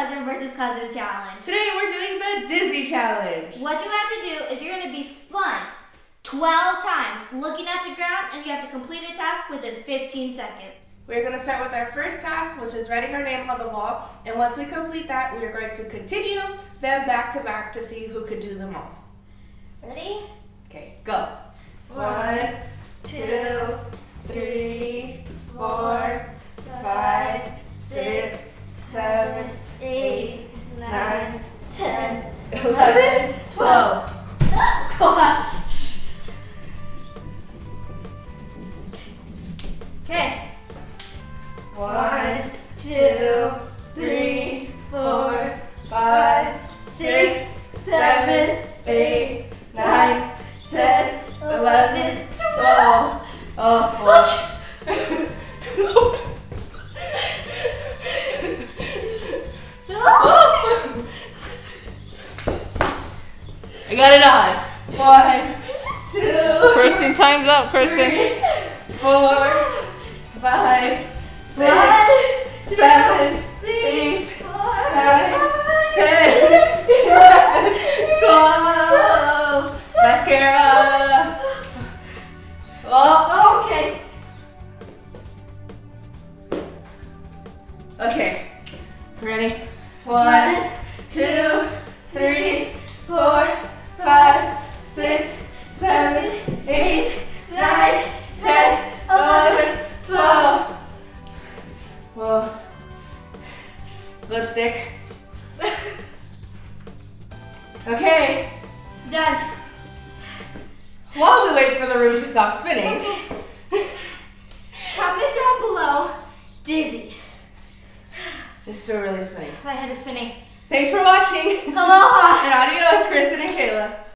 Versus cousin Challenge. Today we're doing the Dizzy Challenge. What you have to do is you're going to be spun 12 times looking at the ground and you have to complete a task within 15 seconds. We're going to start with our first task, which is writing our name on the wall. And once we complete that, we are going to continue them back to back to see who could do them all. Ready? Okay, go. Eight, nine, ten, eleven, twelve. Okay. One, two, three, four, five, six, seven, eight, nine, ten, eleven, got it on. One, two, Krysten, time's up, Krysten. three, four, five, six, One, seven, two, eight, three, four, nine, five, ten, six, eleven, seven, twelve. Mascara. Oh, Okay. okay. Ready? One, two, three, Lipstick. Okay. Done. While we wait for the room to stop spinning, Comment down below. Dizzy. it's still really spinning. My head is spinning. Thanks for watching. Aloha. And adios, Krysten and Kayla.